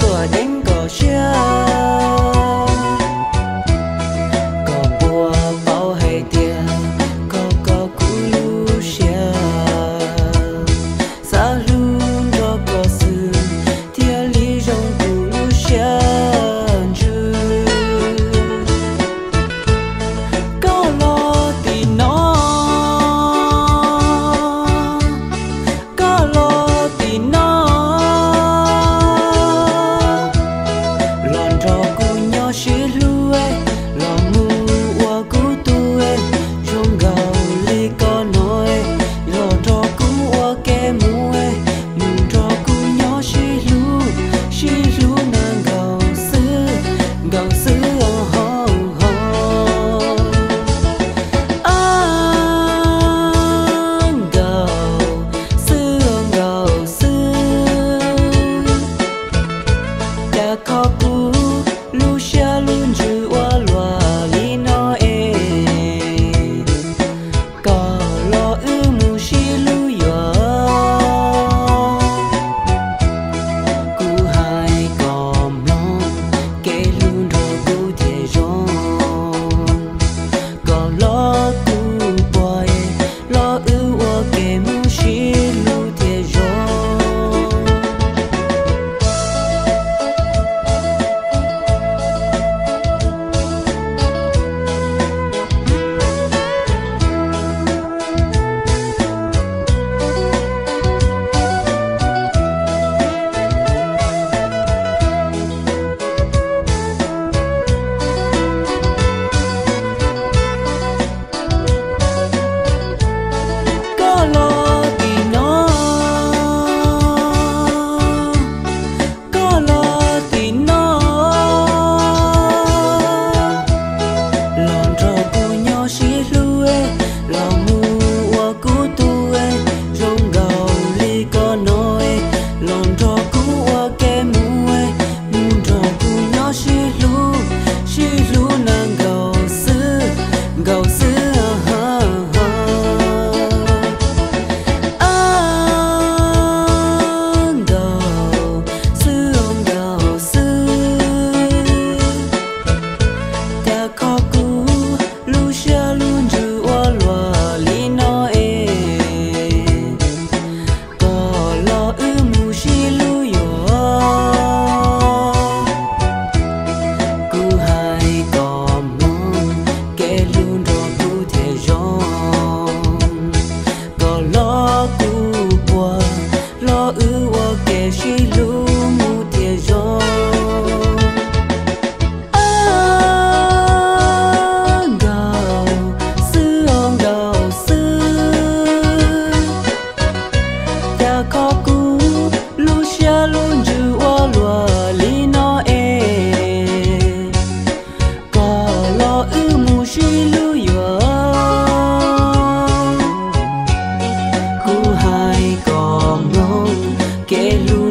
cửa đêm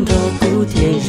都不接